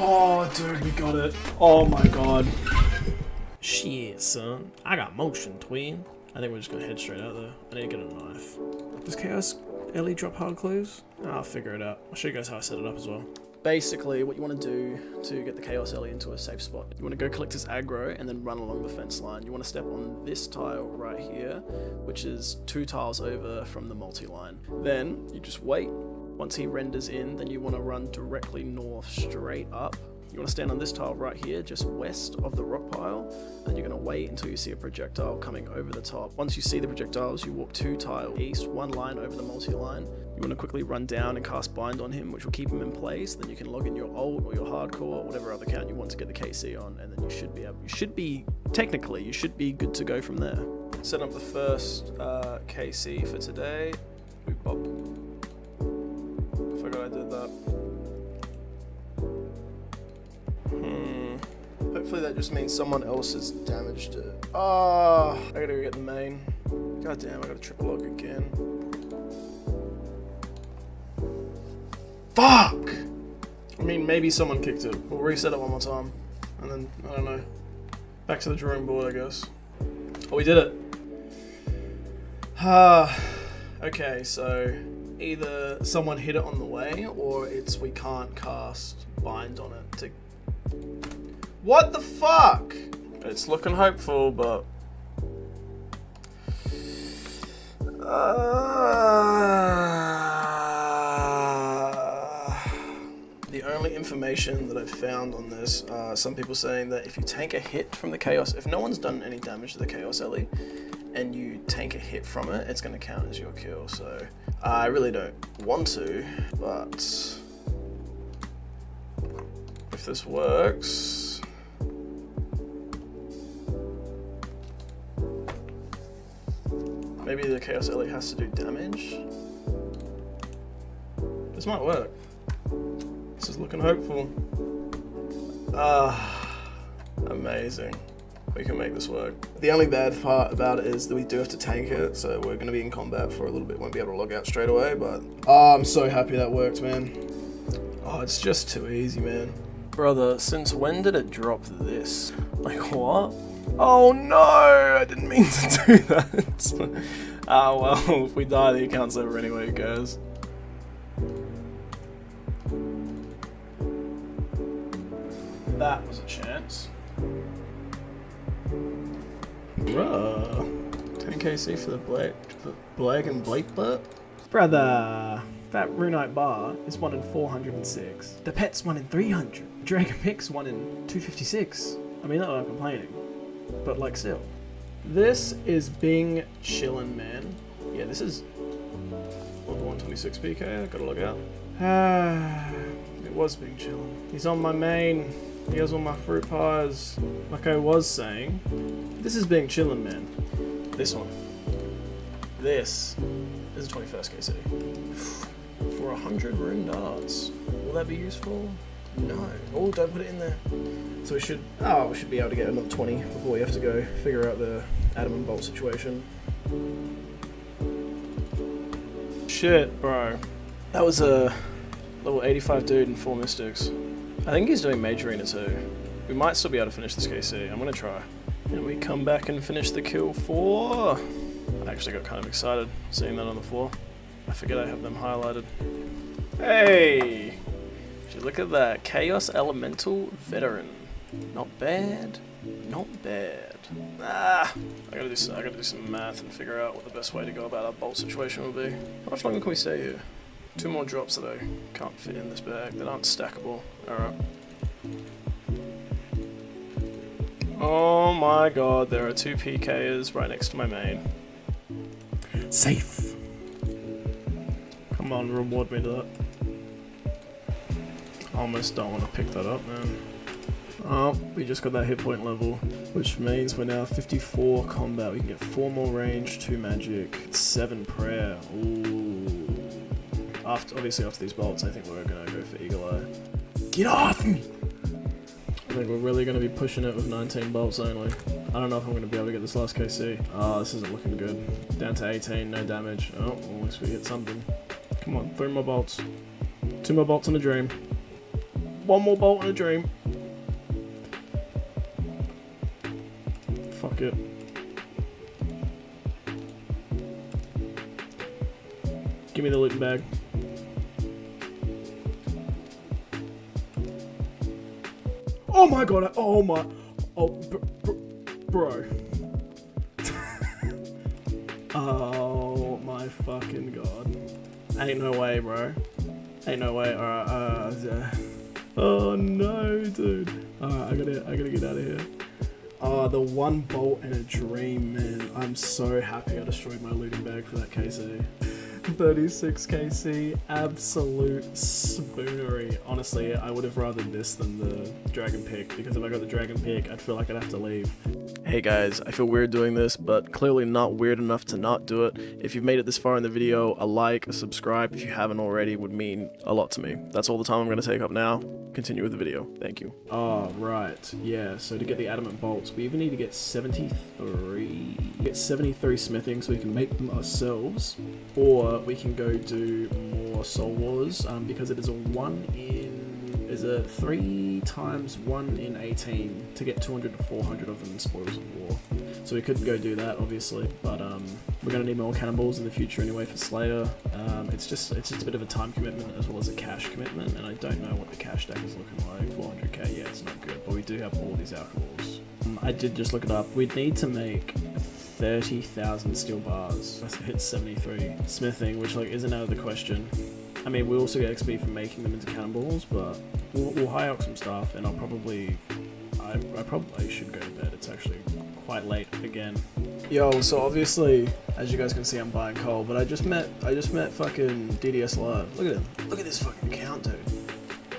Oh, dude, we got it. Oh my god. Shit, son. I got motion, tween. I think we're just gonna head straight out there. I need to get a knife. Does Chaos Elly drop hard clues? I'll figure it out. I'll show you guys how I set it up as well. Basically, what you want to do to get the Chaos Elly into a safe spot, you want to go collect his aggro and then run along the fence line. You want to step on this tile right here, which is two tiles over from the multi-line. Then you just wait. Once he renders in, then you want to run directly north straight up you want to stand on this tile right here, just west of the rock pile, and you're going to wait until you see a projectile coming over the top. Once you see the projectiles, you walk two tile east, one line over the multi-line. You want to quickly run down and cast bind on him, which will keep him in place. Then you can log in your alt or your hardcore, or whatever other count you want to get the KC on, and then you should be able, you should be, technically, you should be good to go from there. Set up the first uh, KC for today. We pop. I did that. Hopefully that just means someone else has damaged it. Ah, oh, I gotta go get the main. God damn, I gotta triple log again. Fuck! I mean, maybe someone kicked it. We'll reset it one more time. And then, I don't know. Back to the drawing board, I guess. Oh, we did it. Ah, okay, so either someone hit it on the way, or it's we can't cast bind on it to what the fuck? It's looking hopeful, but... Uh... The only information that I've found on this, uh, some people saying that if you take a hit from the Chaos, if no one's done any damage to the Chaos Elly, and you take a hit from it, it's going to count as your kill. So I really don't want to, but if this works, Maybe the Chaos Elite has to do damage. This might work. This is looking hopeful. Ah, amazing. We can make this work. The only bad part about it is that we do have to tank it, so we're going to be in combat for a little bit. Won't be able to log out straight away, but oh, I'm so happy that worked, man. Oh, it's just too easy, man. Brother, since when did it drop this? Like, what? Oh no! I didn't mean to do that. Ah oh, well, if we die, the account's over anyway, who cares? That was a chance. Bruh. 10kc for the black, black and Blake butt? Brother. That Runite bar is 1 in 406. The pet's 1 in 300. Dragon Pick's 1 in 256. I mean, not complaining but like still. This is Bing chillin', man. Yeah, this is level 126 PK, I gotta look out. Ah, it was Bing chillin'. He's on my main. He has all my fruit pies. Like I was saying, this is being chillin', man. This one. This is a 21st City. For 100 rune darts. Will that be useful? No. Oh, don't put it in there. So we should, oh, we should be able to get another 20 before we have to go figure out the adamant bolt situation. Shit, bro. That was a level 85 dude in 4 Mystics. I think he's doing Mage Arena too. We might still be able to finish this KC. I'm gonna try. And we come back and finish the kill for... I actually got kind of excited seeing that on the floor. I forget I have them highlighted. Hey! Look at that. Chaos Elemental Veteran. Not bad. Not bad. Ah, I gotta do some, I gotta do some math and figure out what the best way to go about our bolt situation will be. How much longer can we stay here? Two more drops that I can't fit in this bag that aren't stackable. Alright. Oh my god, there are two PKs right next to my main. Safe. Come on, reward me to that I almost don't want to pick that up, man. Oh, we just got that hit point level, which means we're now 54 combat. We can get 4 more range, 2 magic, 7 prayer. Ooh. After, obviously after these bolts, I think we're going to go for Eagle Eye. Get off me! I think we're really going to be pushing it with 19 bolts only. I don't know if I'm going to be able to get this last KC. Oh, ah, this isn't looking good. Down to 18, no damage. Oh, at least we hit something. Come on, three more bolts. Two more bolts in a dream. one more bolt in a dream. Fuck it. Give me the looting bag. Oh my god, oh my, oh, br br bro. oh my fucking god. Ain't no way, bro. Ain't no way, alright, uh, uh, oh no, dude. Alright, I gotta, I gotta get out of here. Oh, the one bolt and a dream, man. I'm so happy I destroyed my looting bag for that KC. 36 KC, absolute spoonery. Honestly, I would have rather this than the dragon pick, because if I got the dragon pick, I'd feel like I'd have to leave. Hey guys, I feel weird doing this, but clearly not weird enough to not do it. If you've made it this far in the video, a like, a subscribe if you haven't already would mean a lot to me. That's all the time I'm going to take up now. Continue with the video. Thank you. Oh, right. Yeah, so to get the adamant bolts, we even need to get 73... Get 73 smithing so we can make them ourselves, or we can go do more Soul Wars, um, because it is a 1 in is a 3 times 1 in 18 to get 200 to 400 of them in Spoils of War. So we couldn't go do that, obviously, but um, we're going to need more cannonballs in the future anyway for Slayer. Um, it's just it's just a bit of a time commitment as well as a cash commitment, and I don't know what the cash stack is looking like. 400k, yeah, it's not good, but we do have all these alcohols. Um, I did just look it up. We'd need to make 30,000 steel bars to hit 73 smithing, which like isn't out of the question. I mean, we also get XP from making them into cannonballs, but we'll, we'll high up some stuff, and I'll probably, I, I probably should go to bed. It's actually quite late again. Yo, so obviously, as you guys can see, I'm buying coal, but I just met, I just met fucking DDS Live. Look at him. Look at this fucking account, dude.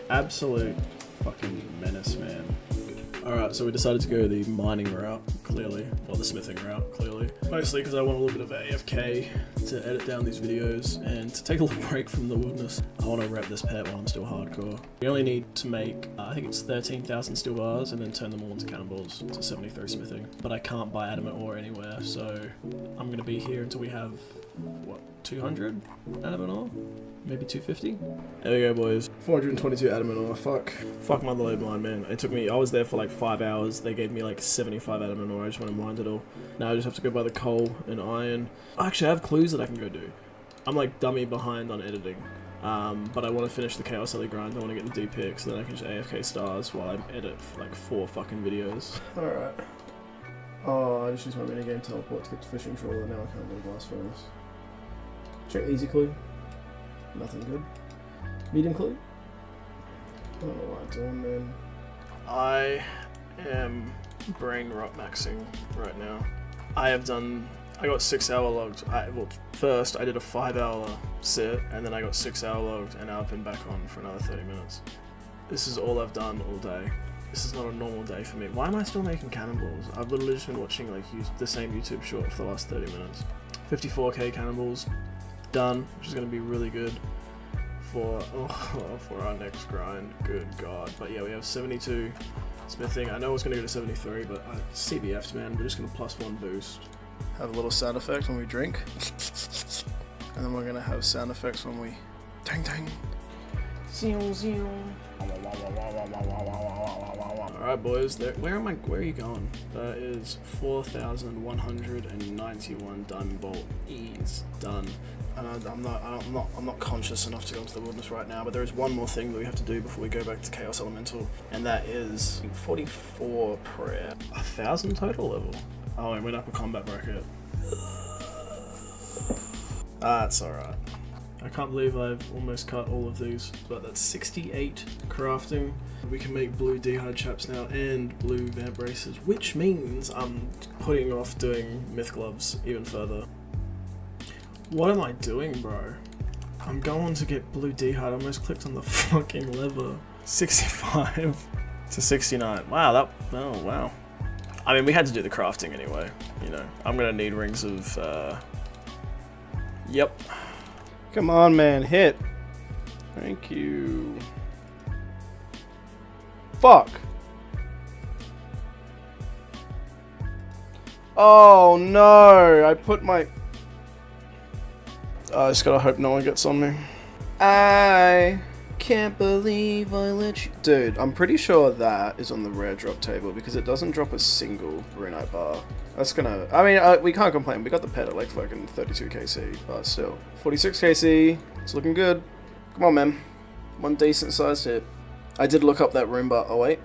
Absolute fucking menace, man. Alright, so we decided to go the mining route, clearly, or the smithing route, clearly. Mostly because I want a little bit of AFK to edit down these videos and to take a little break from the wilderness. I want to wrap this pet while I'm still hardcore. We only need to make, uh, I think it's 13,000 steel bars and then turn them all into cannonballs to 73 smithing. But I can't buy adamant ore anywhere, so I'm going to be here until we have, what, 200 adamant ore? Maybe 250? There we go, boys. 422 adamant ore. Fuck. Fuck my load mine, man. It took me, I was there for like five hours. They gave me like 75 adamant ore. I just went and mined it all. Now I just have to go buy the coal and iron. Actually, I have clues that I can go do. I'm like dummy behind on editing. Um, but I want to finish the Chaos Elly grind. I want to get the D pick so then I can just AFK stars while I edit like four fucking videos. Alright. Oh, I just used my minigame teleport to get to fishing trawler. Now I can't go to blast furnace. Check easy clue. Nothing good. Medium clue? I don't know what I'm doing, man. I am brain rot maxing right now. I have done. I got six hour logged. I, well, first I did a five hour sit, and then I got six hour logged, and now I've been back on for another 30 minutes. This is all I've done all day. This is not a normal day for me. Why am I still making cannonballs? I've literally just been watching like the same YouTube short for the last 30 minutes. 54k cannonballs, done, which is going to be really good for oh, for our next grind. Good God! But yeah, we have 72 smithing. I know it's going to go to 73, but uh, CBFs, man. We're just going to plus one boost. Have a little sound effect when we drink, and then we're going to have sound effects when we dang dang. Alright boys, there, where am I, where are you going? That is 4,191 diamond bolt ease done. And I, am not, I'm not, I'm not conscious enough to go into the wilderness right now, but there is one more thing that we have to do before we go back to Chaos Elemental, and that is 44 prayer. A thousand total level. Oh, and went up a combat bracket. That's alright. I can't believe I've almost cut all of these, but that's 68 crafting. We can make blue D'hide chaps now and blue vambraces, which means I'm putting off doing mith gloves even further. What am I doing, bro? I'm going to get blue D'hide. I almost clicked on the fucking lever. 65 to 69. Wow, that, oh wow. I mean, we had to do the crafting anyway, you know. I'm gonna need rings of, uh, yep. Come on, man, hit. Thank you. Fuck. Oh no, I put my... I just gotta hope no one gets on me. I can't believe I let you. Dude, I'm pretty sure that is on the rare drop table because it doesn't drop a single Runite bar. That's gonna. I mean, uh, we can't complain. We got the pet at like fucking 32 KC, but still. 46 KC. It's looking good. Come on, man. One decent sized hit. I did look up that Roomba. Oh, wait.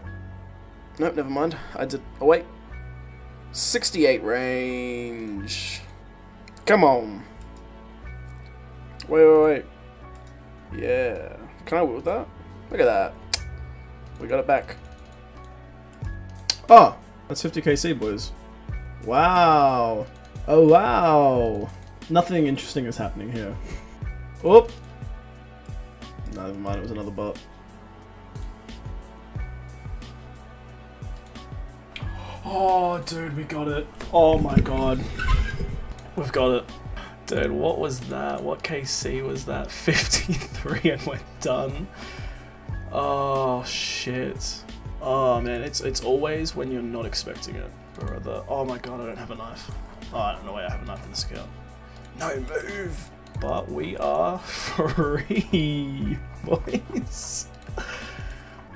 Nope, never mind. I did. Oh, wait. 68 range. Come on. Wait, wait, wait. Yeah. Can I wield that? Look at that. We got it back. Oh, that's 50 KC, boys. Wow. Oh, wow. Nothing interesting is happening here. Oop. Never mind, it was another bot. Oh, dude, we got it. Oh my god. We've got it. Dude, what was that? What KC was that? 53 and we're done. Oh, shit. Oh, man, it's it's always when you're not expecting it. Or the, oh my god, I don't have a knife. Oh, I don't know why I have a knife on the scale. No move! But we are free, boys.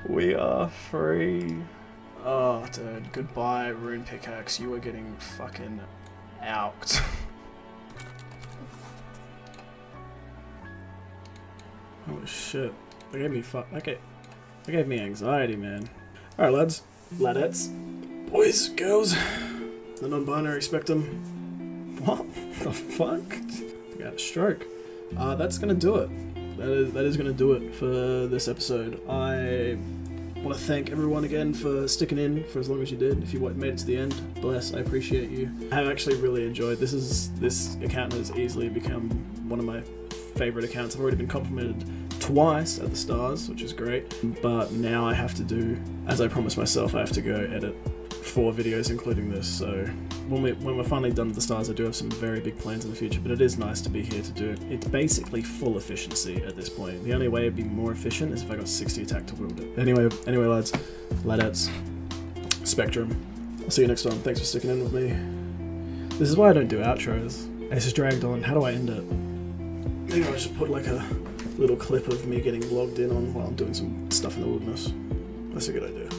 We are free. Oh, dude, goodbye, Rune Pickaxe. You are getting fucking out. shit. That gave me fuck. Okay. That gave me anxiety, man. Alright, lads. Ladettes. Boys, girls. The non binary spectrum. What the fuck? I got a stroke. Uh, that's gonna do it. That is, that is gonna do it for this episode. I want to thank everyone again for sticking in for as long as you did. If you made it to the end, bless. I appreciate you. I have actually really enjoyed. This is this account has easily become one of my favorite accounts. I've already been complimented twice at the stars, which is great. But now I have to do, as I promised myself, I have to go edit four videos, including this. So when we when we're finally done with the stars, I do have some very big plans in the future. But it is nice to be here to do it. It's basically full efficiency at this point. The only way it'd be more efficient is if I got 60 attack to wield it. Anyway, anyway, lads, ladettes, Spectrum. I'll see you next time. Thanks for sticking in with me. This is why I don't do outros. It's just dragged on. How do I end it? Maybe I'll just put like a little clip of me getting logged in on while I'm doing some stuff in the wilderness. That's a good idea.